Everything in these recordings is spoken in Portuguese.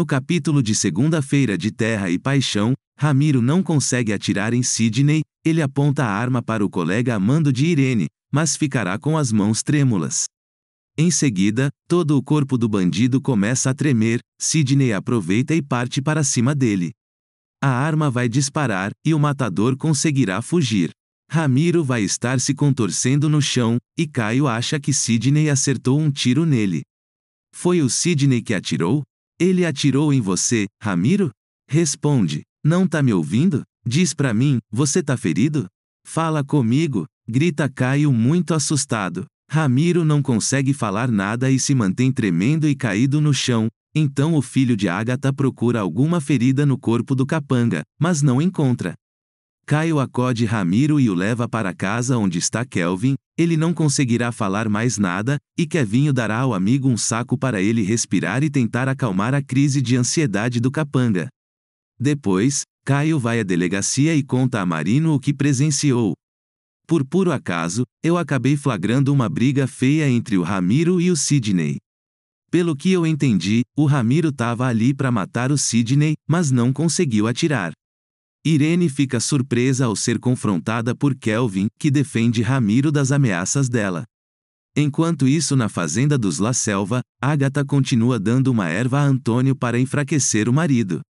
No capítulo de segunda-feira de Terra e Paixão, Ramiro não consegue atirar em Sidney, ele aponta a arma para o colega amando de Irene, mas ficará com as mãos trêmulas. Em seguida, todo o corpo do bandido começa a tremer, Sidney aproveita e parte para cima dele. A arma vai disparar, e o matador conseguirá fugir. Ramiro vai estar se contorcendo no chão, e Caio acha que Sidney acertou um tiro nele. Foi o Sidney que atirou? Ele atirou em você, Ramiro? Responde. Não tá me ouvindo? Diz pra mim, você tá ferido? Fala comigo, grita Caio muito assustado. Ramiro não consegue falar nada e se mantém tremendo e caído no chão. Então o filho de Agatha procura alguma ferida no corpo do capanga, mas não encontra. Caio acode Ramiro e o leva para casa onde está Kelvin, ele não conseguirá falar mais nada, e Kevinho dará ao amigo um saco para ele respirar e tentar acalmar a crise de ansiedade do capanga. Depois, Caio vai à delegacia e conta a Marino o que presenciou. Por puro acaso, eu acabei flagrando uma briga feia entre o Ramiro e o Sidney. Pelo que eu entendi, o Ramiro estava ali para matar o Sidney, mas não conseguiu atirar. Irene fica surpresa ao ser confrontada por Kelvin, que defende Ramiro das ameaças dela. Enquanto isso, na fazenda dos La Selva, Agatha continua dando uma erva a Antônio para enfraquecer o marido.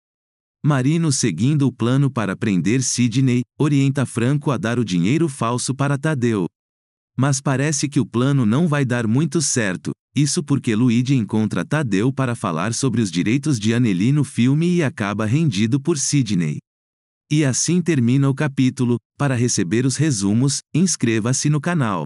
Marino, seguindo o plano para prender Sidney, orienta Franco a dar o dinheiro falso para Tadeu. Mas parece que o plano não vai dar muito certo, isso porque Luigi encontra Tadeu para falar sobre os direitos de Anneli no filme e acaba rendido por Sidney. E assim termina o capítulo. Para receber os resumos, inscreva-se no canal.